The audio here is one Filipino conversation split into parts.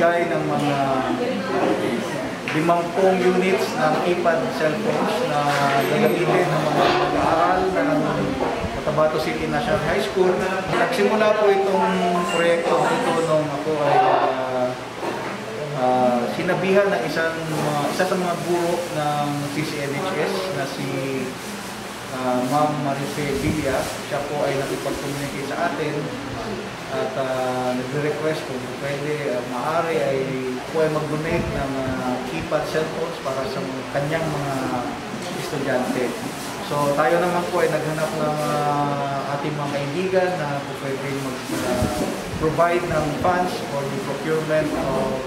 namimigay ng mga limangpong units ng keypad cellphones na gagamitin ng mga mag-aaral ng Cotabato City National High School. Nagsimula po itong proyekto ito nung ako ay ah, ah, sinabihan ng isang mga, isa sa mga guro ng CCNHS na si ah, Ma'am Marife Villa. Siya po ay nakipag-communicate sa atin at uh, nagre-request kung pwede, uh, maaari ay po ay mag-donate ng ah, keypad cellphones para sa kanyang mga estudyante. So tayo naman po ay naghanap ng ah, ating mga kaibigan na po pwede mag-provide ng funds for the procurement of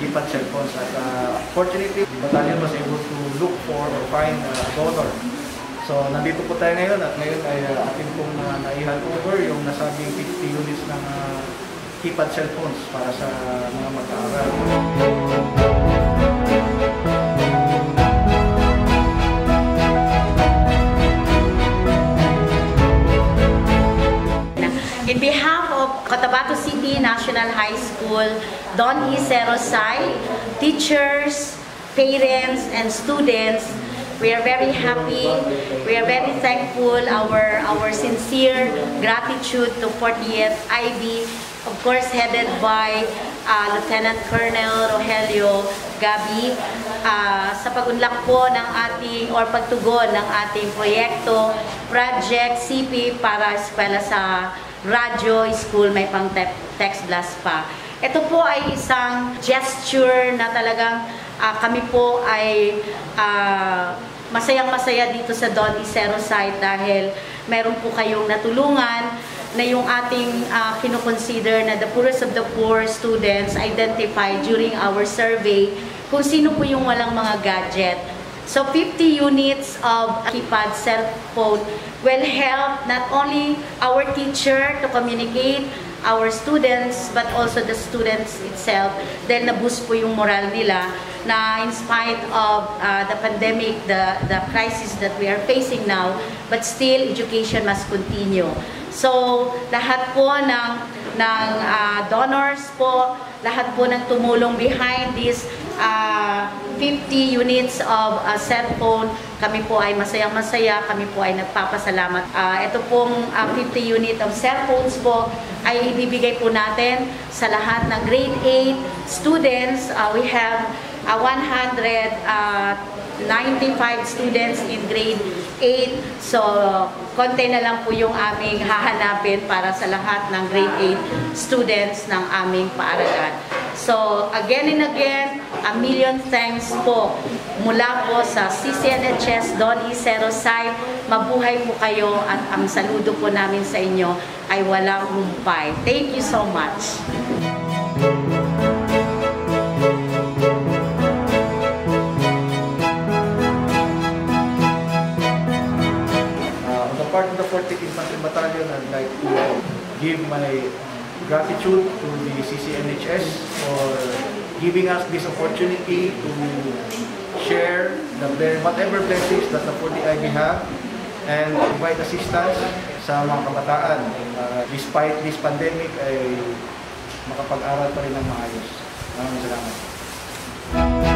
keypad cellphones. At uh, fortunately, the battalion was able to look for or find a donor. So, nandito po tayo ngayon at ngayon ay uh, atin pong uh, nai-hand over yung nasabing 50 units ng uh, keypad cellphones para sa mga mag-aaral. In behalf of Cotabato City National High School, Don E. Serosai, teachers, parents, and students, we are very happy, we are very thankful, our, our sincere gratitude to 40th IB, of course headed by uh, Lieutenant Colonel Rogelio Gabi, uh, sa pagunlak po ng ating or pagtugon ng ating proyekto, project CP para eskwela sa radyo, school, may pang te- text blast pa. Ito po ay isang gesture na talagang ah, kami po ay ah, masayang-masaya dito sa Don Isero site dahil meron po kayong natulungan na yung ating uh, kinoconsider na the poorest of the poor students identified during our survey kung sino po yung walang mga gadget. So 50 units of keypad cell phone will help not only our teacher to communicate our students but also the students itself then na-boost po yung moral nila na in spite of uh, the pandemic, the, the crisis that we are facing now, but still education must continue. So lahat po ng, ng uh, donors po, lahat po ng tumulong behind this uh, 50 units of uh, cellphone. Kami po ay masayang-masaya, kami po ay nagpapasalamat. Uh, ito pong uh, 50 unit of cellphones po ay ibibigay po natin sa lahat ng grade 8 students. Uh, we have uh, 195 students in grade 8. So, konti na lang po yung aming hahanapin para sa lahat ng grade 8 students ng aming paaralan. So, again and again, a million thanks po mula po sa CCNHS Don Isero site. Mabuhay po kayo at ang saludo po namin sa inyo ay walang humpay. Thank you so much. Uh, on part of the 40th Infantry Battalion, I'd like to give my gratitude to the CCNHS for giving us this opportunity to share the whatever blessings that the 40IB have and provide assistance sa mga kabataan. Uh, despite this pandemic, ay makapag-aral pa rin ng maayos. Maraming salamat.